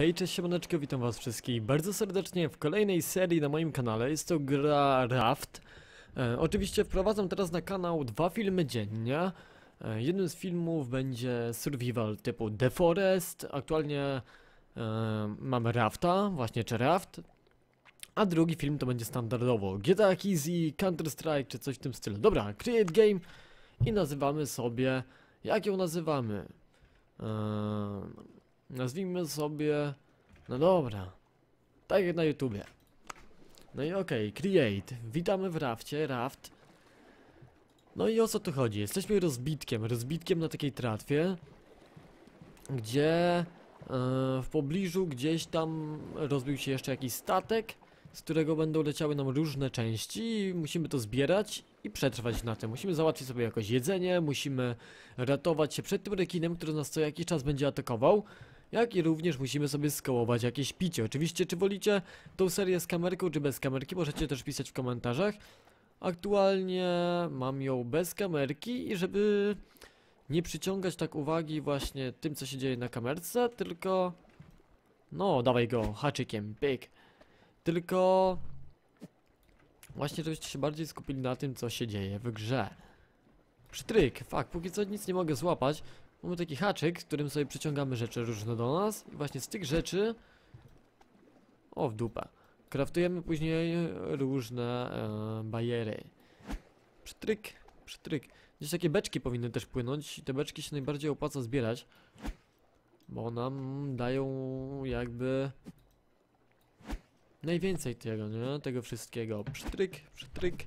hej, cześć siemaneczko, witam was wszystkich bardzo serdecznie w kolejnej serii na moim kanale, jest to gra Raft. E, oczywiście wprowadzam teraz na kanał dwa filmy dziennie. E, jednym z filmów będzie survival typu The Forest, aktualnie e, mamy Rafta, właśnie czy Raft. A drugi film to będzie standardowo GTA Easy, Counter Strike czy coś w tym stylu. Dobra, create game i nazywamy sobie, jak ją nazywamy? Eee, Nazwijmy sobie... No dobra. Tak jak na YouTubie. No i okej, create. Witamy w rafcie, raft. No i o co tu chodzi? Jesteśmy rozbitkiem, rozbitkiem na takiej tratwie, gdzie e, w pobliżu gdzieś tam rozbił się jeszcze jakiś statek, z którego będą leciały nam różne części i musimy to zbierać i przetrwać na tym. Musimy załatwić sobie jakoś jedzenie, musimy ratować się przed tym rekinem, który nas co jakiś czas będzie atakował jak i również musimy sobie skołować jakieś picie. Oczywiście, czy wolicie tą serię z kamerką, czy bez kamerki, możecie też pisać w komentarzach. Aktualnie mam ją bez kamerki i żeby nie przyciągać tak uwagi właśnie tym, co się dzieje na kamerce, tylko... No, dawaj go, haczykiem, pyk. Tylko... Właśnie, żebyście się bardziej skupili na tym, co się dzieje w grze. Przytryk, fakt, póki co nic nie mogę złapać, Mamy taki haczyk, którym sobie przyciągamy rzeczy różne do nas i właśnie z tych rzeczy o w dupę. Kraftujemy później różne e, bajery. Przytryk, przytryk. Gdzieś takie beczki powinny też płynąć i te beczki się najbardziej opłaca zbierać bo nam dają jakby najwięcej tego, nie? Tego wszystkiego. Przytryk, przytryk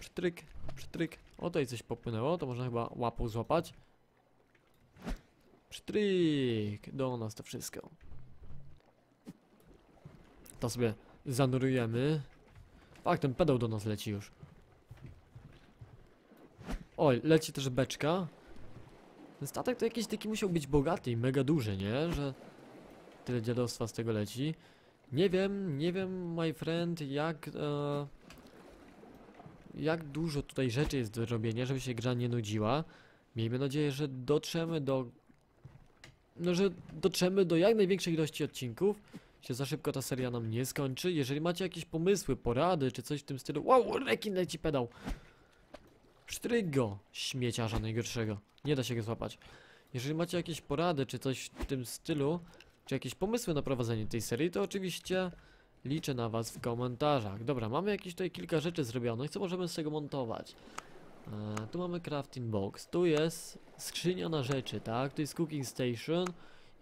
przytryk, przytryk. O tutaj coś popłynęło, to można chyba łapą złapać Psztryk, do nas to wszystko. To sobie zanurujemy. Tak, ten pedał do nas leci już. Oj, leci też beczka. Ten statek to jakiś taki musiał być bogaty i mega duży, nie? Że tyle dziadostwa z tego leci. Nie wiem, nie wiem, my friend, jak... E, jak dużo tutaj rzeczy jest do robienia, żeby się gra nie nudziła. Miejmy nadzieję, że dotrzemy do no, że dotrzemy do jak największej ilości odcinków, się za szybko ta seria nam nie skończy. Jeżeli macie jakieś pomysły, porady, czy coś w tym stylu... Wow, rekin leci pedał! Sztryk go, śmieciarza najgorszego. Nie da się go złapać. Jeżeli macie jakieś porady, czy coś w tym stylu, czy jakieś pomysły na prowadzenie tej serii, to oczywiście liczę na was w komentarzach. Dobra, mamy jakieś tutaj kilka rzeczy zrobionych, co możemy z tego montować. E, tu mamy crafting box, tu jest skrzynia na rzeczy, tak? Tu jest cooking station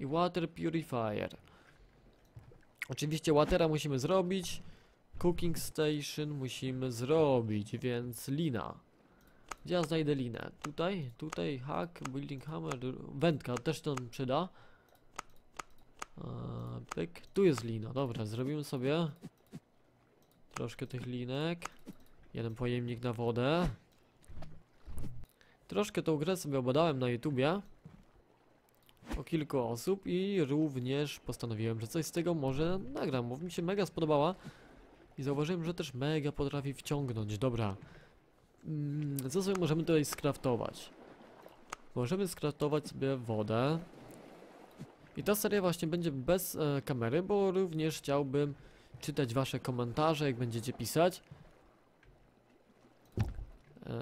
i water purifier. Oczywiście watera musimy zrobić, cooking station musimy zrobić, więc lina. Gdzie ja znajdę linę? Tutaj? Tutaj hack, building hammer, wędka też to nam przyda. Eee, pyk. Tu jest lina, dobra, zrobimy sobie troszkę tych linek. Jeden pojemnik na wodę. Troszkę tą grę sobie obadałem na YouTubie o kilku osób i również postanowiłem, że coś z tego może nagram, bo mi się mega spodobała i zauważyłem, że też mega potrafi wciągnąć. Dobra, mm, co sobie możemy tutaj skraftować? Możemy skraftować sobie wodę i ta seria właśnie będzie bez e, kamery, bo również chciałbym czytać wasze komentarze, jak będziecie pisać.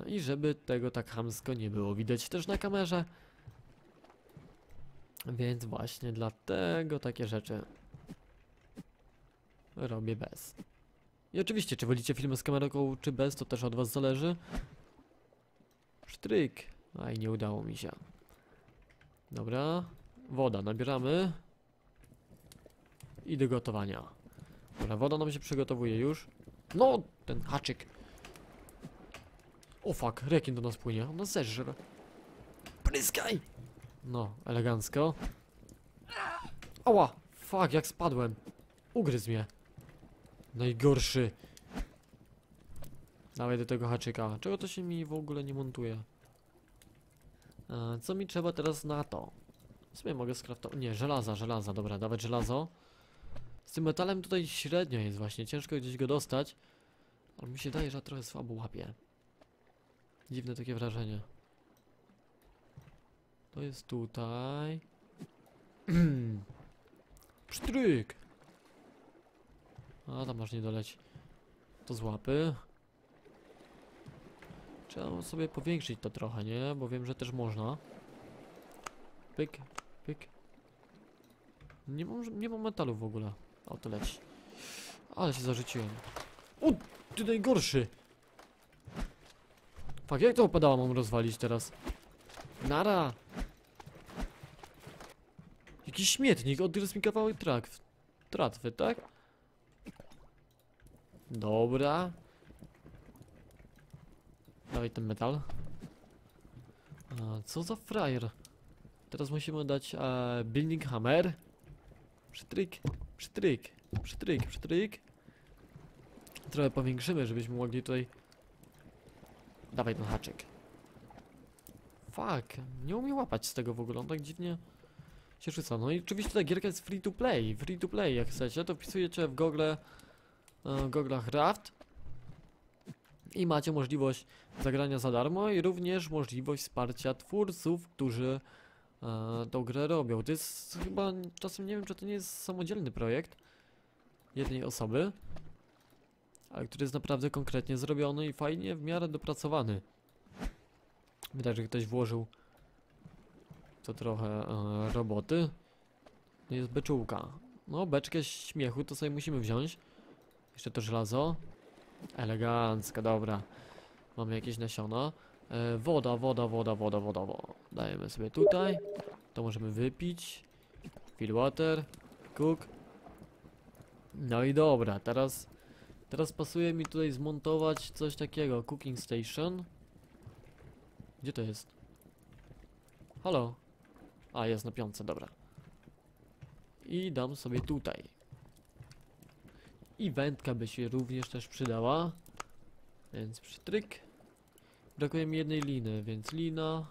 I żeby tego tak hamsko nie było widać też na kamerze. Więc właśnie dlatego takie rzeczy robię bez. I oczywiście, czy wolicie filmy z kamerą, czy bez, to też od was zależy. Sztryk. Aj, nie udało mi się. Dobra. Woda, nabieramy. I do gotowania. Dobra, woda nam się przygotowuje już. No, ten haczyk. O fuck, rekin do nas płynie, on nas zeżre. Pryskaj! No, elegancko. Ała! Fuck, jak spadłem. Ugryzł mnie. Najgorszy. Dawaj do tego haczyka. Czego to się mi w ogóle nie montuje? E, co mi trzeba teraz na to? W sumie mogę skraftować... Nie, żelaza, żelaza. Dobra, dawać żelazo. Z tym metalem tutaj średnio jest właśnie. Ciężko gdzieś go dostać. Ale mi się daje, że trochę słabo łapie. Dziwne takie wrażenie. To jest tutaj. Psztryk! A, tam masz nie doleć. To z łapy. Trzeba sobie powiększyć to trochę, nie? Bo wiem, że też można. Pyk, pyk. Nie mam, nie mam metalu w ogóle. O, to leci. Ale się zarzuciłem. O, ty najgorszy! Fak, jak to opadało mam rozwalić teraz? Nara! Jakiś śmietnik, odgryzł mi kawałek trak, tratwy, tak? Dobra. Dawaj ten metal. A, co za frajer? Teraz musimy dać e, building hammer. Przytryk, przytryk, przytryk, przytryk. Trochę powiększymy, żebyśmy mogli tutaj... Dawaj ten haczyk. Fuck, nie umie łapać z tego w ogóle, on tak dziwnie się rzuca. No i oczywiście ta gierka jest free to play, free to play jak chcecie, to wpisujecie w Google, e, Google'ach Raft i macie możliwość zagrania za darmo i również możliwość wsparcia twórców, którzy e, tą grę robią. To jest chyba, czasem nie wiem, czy to nie jest samodzielny projekt jednej osoby, ale który jest naprawdę konkretnie zrobiony i fajnie w miarę dopracowany. Widać, że ktoś włożył to trochę e, roboty. No Jest beczułka. No, beczkę śmiechu to sobie musimy wziąć. Jeszcze to żelazo. Elegancka, dobra. Mamy jakieś nasiona. E, woda, woda, woda, woda, woda, woda. Dajemy sobie tutaj. To możemy wypić. Fill water. Cook. No i dobra, teraz... Teraz pasuje mi tutaj zmontować coś takiego. Cooking station. Gdzie to jest? Halo? A, jest na piątce, dobra. I dam sobie tutaj. I wędka by się również też przydała. Więc przytryk. Brakuje mi jednej liny, więc lina.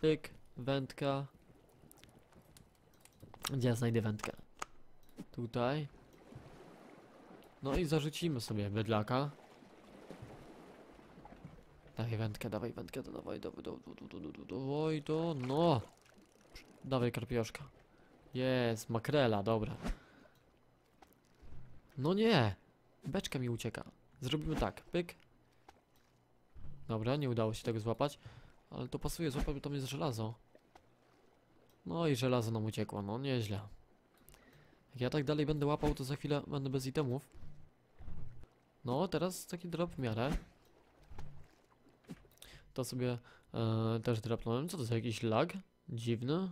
Pyk, wędka. Gdzie ja znajdę wędkę? Tutaj. No i zarzucimy sobie bydlaka. Dawaj wędkę, dawaj wędkę, dawaj, dawaj, dawaj, dawaj, dawaj, dawaj, to, no. Dawaj karpioszka. Jest, makrela, dobra. No nie! Beczka mi ucieka. Zrobimy tak, pyk. Dobra, nie udało się tego złapać. Ale to pasuje, złapać, tam jest żelazo. No i żelazo nam uciekło, no nieźle. Jak ja tak dalej będę łapał, to za chwilę będę bez itemów. No, teraz taki drop w miarę. To sobie e, też drapnąłem. Co to za jakiś lag? Dziwny.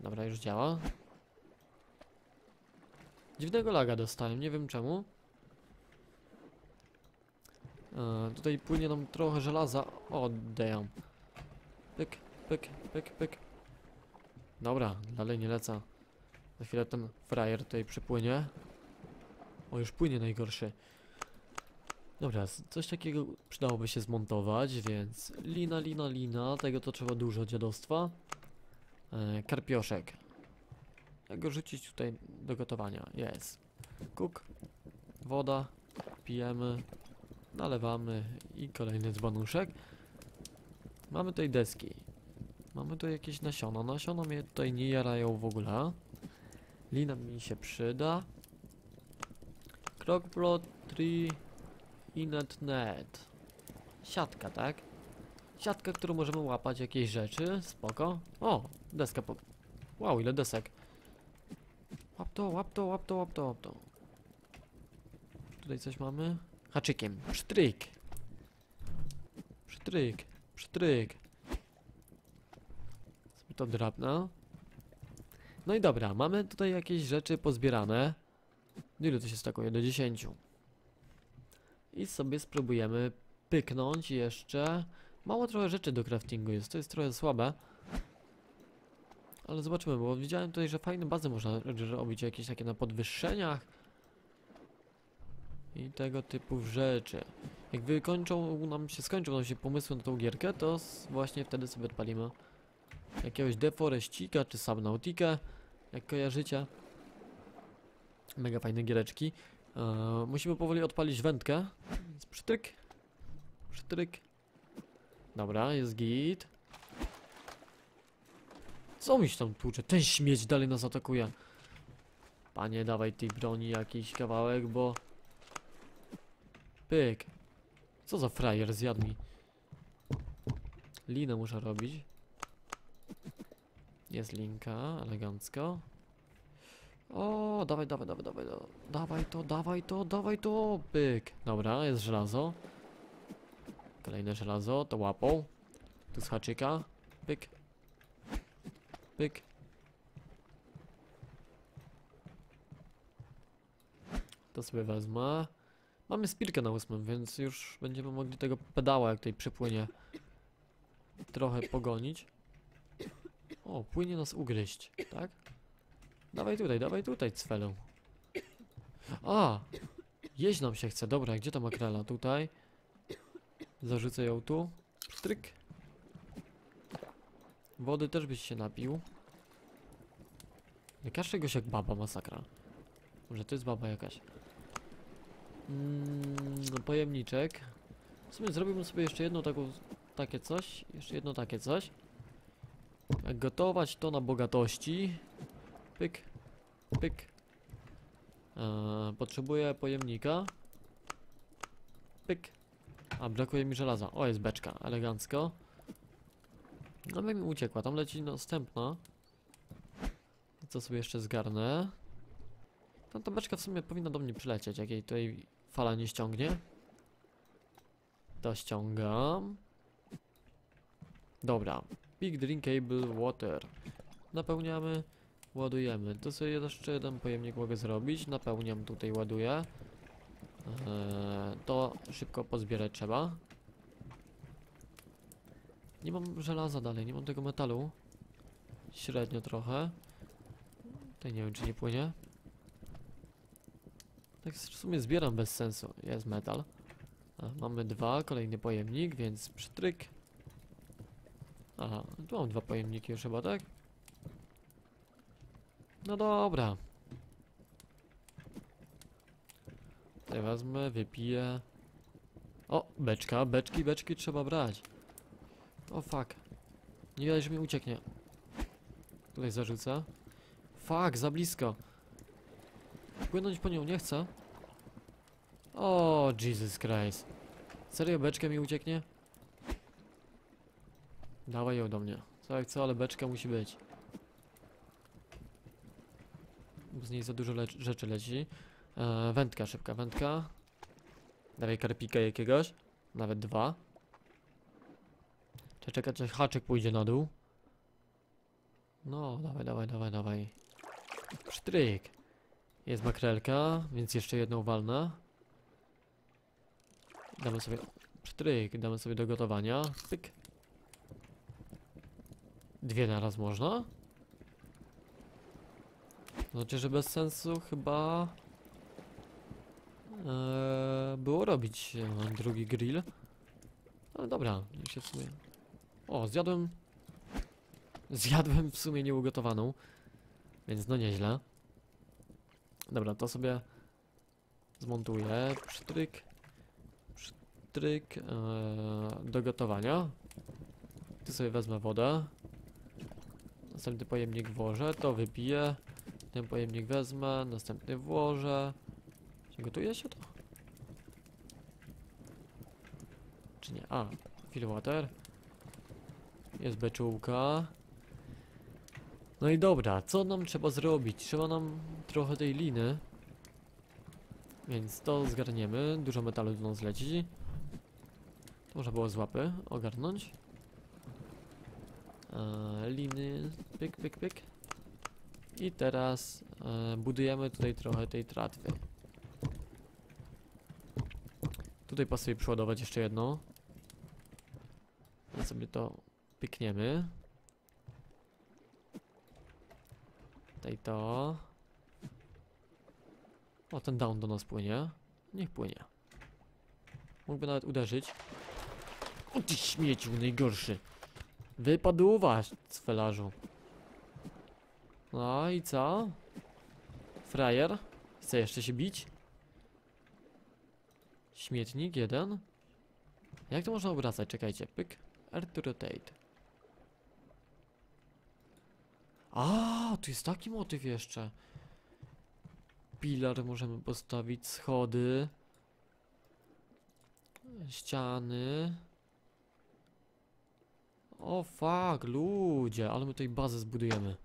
Dobra, już działa. Dziwnego laga dostałem, nie wiem czemu. E, tutaj płynie nam trochę żelaza. O, damn. Pyk, pyk, pyk, pyk. Dobra, dalej nie lecę. Za chwilę ten frajer tutaj przypłynie. O, już płynie najgorszy. Dobra, coś takiego przydałoby się zmontować, więc lina, lina, lina, tego to trzeba dużo dziadostwa. E, karpioszek. Jak go rzucić tutaj do gotowania? Jest. Kuk, woda, pijemy, nalewamy i kolejny dzbanuszek. Mamy tutaj deski. Mamy tu jakieś nasiona. Nasiona mnie tutaj nie jarają w ogóle. Lina mi się przyda. Crockplot, tree, Inet net. Siatka, tak? Siatka, którą możemy łapać jakieś rzeczy. Spoko. O, deska po... Wow, ile desek. Łap to, łap to, łap to, łap to, łap to. Tutaj coś mamy. Haczykiem. Przytryk. Przytryk. Przytryk. Sobie to. No i dobra, mamy tutaj jakieś rzeczy pozbierane. Ile to się stakuje? Do 10. I sobie spróbujemy pyknąć jeszcze. Mało trochę rzeczy do craftingu jest, to jest trochę słabe. Ale zobaczymy, bo widziałem tutaj, że fajne bazy można robić jakieś takie na podwyższeniach. I tego typu rzeczy. Jak wykończą nam się, skończą nam się pomysły na tą gierkę, to właśnie wtedy sobie odpalimy jakiegoś deforestika czy subnautikę, jak kojarzycie. Mega fajne giereczki. Eee, musimy powoli odpalić wędkę. Więc Przytryk. Przytryk. Dobra, jest git. Co mi się tam tłucze? Ten śmieć dalej nas atakuje. Panie, dawaj tej broni jakiś kawałek, bo... Pyk. Co za frajer zjadł mi. Linę muszę robić. Jest linka, elegancko. O, dawaj, dawaj, dawaj, dawaj, da- dawaj to, dawaj to, dawaj to, pyk. Dobra, jest żelazo. Kolejne żelazo, to łapą. Tu z haczyka, pyk. Pyk. To sobie wezmę. Mamy spirkę na ósmym, więc już będziemy mogli tego pedała, jak tutaj przypłynie, trochę pogonić. O, płynie nas ugryźć, tak? Dawaj tutaj, dawaj tutaj, cwelę. A! Jeść nam się chce, dobra, gdzie ta makrela? Tutaj. Zarzucę ją tu. Pstryk. Wody też byś się napił. Jakaż czegoś jak baba, masakra. Może to jest baba jakaś. Mm, no, pojemniczek. W sumie zrobiłbym sobie jeszcze jedno taką, takie coś. Jeszcze jedno takie coś. Gotować to na bogatości. Pyk. Pyk. Eee, potrzebuję pojemnika. Pyk. A, brakuje mi żelaza. O, jest beczka. Elegancko. No ale mi uciekła. Tam leci następna. Co sobie jeszcze zgarnę. Tam ta beczka w sumie powinna do mnie przylecieć, jak jej tutaj fala nie ściągnie. To ściągam. Dobra. Big drinkable water. Napełniamy. Ładujemy. To sobie jeszcze jeden pojemnik mogę zrobić. Napełniam tutaj, ładuję. Eee, to szybko pozbierać trzeba. Nie mam żelaza dalej, nie mam tego metalu. Średnio trochę. Tutaj nie wiem, czy nie płynie. Tak w sumie zbieram bez sensu. Jest metal. Mamy dwa, kolejny pojemnik, więc przytryk. Aha, tu mam dwa pojemniki już chyba, tak? No dobra. Tutaj wezmę, wypiję. O, beczka, beczki, beczki trzeba brać. O fuck. Nie widać, że mi ucieknie. Tutaj zarzucę. Fuck, za blisko. Płynąć po nią nie chcę. O, Jesus Christ. Serio, beczka mi ucieknie? Dawaj ją do mnie. Co jak co, ale beczka musi być. Bo z niej za dużo le rzeczy leci. E, wędka, szybka wędka. Dawaj karpika jakiegoś. Nawet dwa. Trzeba czekać, aż haczyk pójdzie na dół. No, dawaj, dawaj, dawaj, dawaj. Psztryk. Jest makrelka, więc jeszcze jedną walnę. Damy sobie psztryk, damy sobie do gotowania. Pyk. Dwie naraz można? Znaczy, że bez sensu chyba eee, było robić e, drugi grill. Ale dobra, niech się w sumie. O, zjadłem. Zjadłem w sumie nieugotowaną. Więc no nieźle. Dobra, to sobie zmontuję. Przytryk. Przytryk. Eee, do gotowania. Tu sobie wezmę wodę. Następny pojemnik włożę, to wypiję. Ten pojemnik wezmę, następny włożę. Gotuje się to? Czy nie? A, fill water. Jest beczułka. No i dobra, co nam trzeba zrobić? Trzeba nam trochę tej liny. Więc to zgarniemy. Dużo metalu do nas leci. To można było z łapy ogarnąć. Eee, liny, pyk, pyk, pyk. I teraz e, budujemy tutaj trochę tej tratwy. Tutaj pasuje przyładować jeszcze jedno. I sobie to pykniemy. Tutaj to. O, ten down do nas płynie. Niech płynie. Mógłby nawet uderzyć. O ty śmieciu najgorszy. Wypadł was, cwelarzu. No i co? Frajer? Chce jeszcze się bić? Śmietnik jeden? Jak to można obracać? Czekajcie, pyk. R to rotate. A, tu jest taki motyw jeszcze. Pilar możemy postawić, schody. Ściany. O fuck, ludzie, ale my tutaj bazę zbudujemy.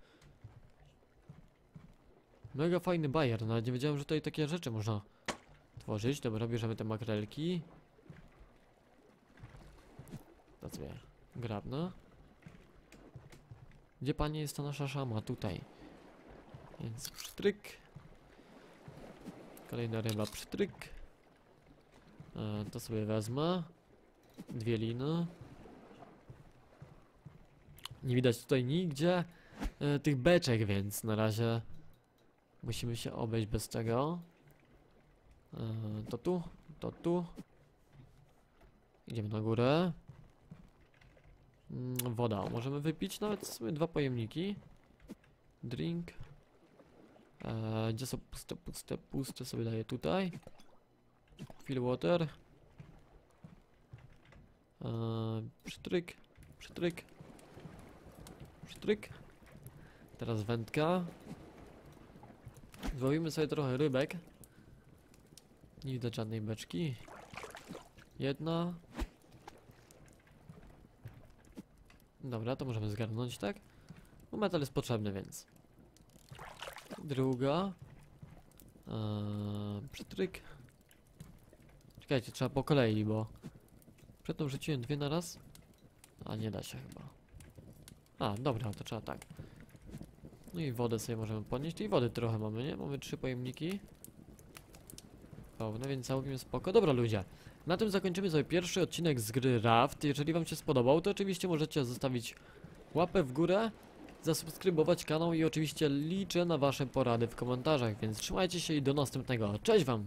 Mega fajny bajer, nawet nie wiedziałem, że tutaj takie rzeczy można tworzyć. Dobra, bierzemy te makrelki. To sobie grabna. Gdzie pani jest ta nasza szama? Tutaj. Więc przytryk. Kolejna ryba przytryk. E, to sobie wezmę. Dwie liny. Nie widać tutaj nigdzie e, tych beczek, więc na razie musimy się obejść bez tego. E, to tu, to tu. Idziemy na górę. Mm, woda, możemy wypić nawet sobie dwa pojemniki. Drink. E, gdzie są puste, puste, puste sobie daję tutaj. Fill water. E, przytryk, przytryk. Przytryk. Teraz wędka. Złowimy sobie trochę rybek. Nie widać żadnej beczki. Jedna. Dobra, to możemy zgarnąć, tak? Bo metal jest potrzebny, więc. Druga. Eee, przytryk. Czekajcie, trzeba po kolei, bo... Przedtem rzuciłem dwie na raz. A nie da się chyba. A, dobra, to trzeba tak. No i wodę sobie możemy podnieść. I wody trochę mamy, nie? Mamy trzy pojemniki. Pełne, więc całkiem spoko. Dobra, ludzie. Na tym zakończymy sobie pierwszy odcinek z gry Raft. Jeżeli wam się spodobał, to oczywiście możecie zostawić łapę w górę, zasubskrybować kanał i oczywiście liczę na wasze porady w komentarzach, więc trzymajcie się i do następnego. Cześć wam!